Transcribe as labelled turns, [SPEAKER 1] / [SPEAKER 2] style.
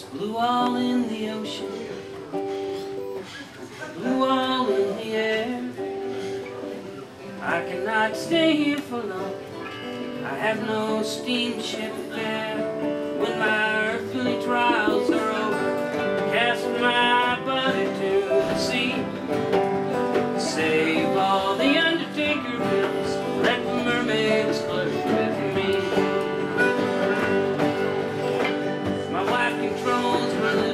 [SPEAKER 1] It's blue all in the ocean, blue all in the air. I cannot stay here for long. I have no steamship there. when my earthly drive. controls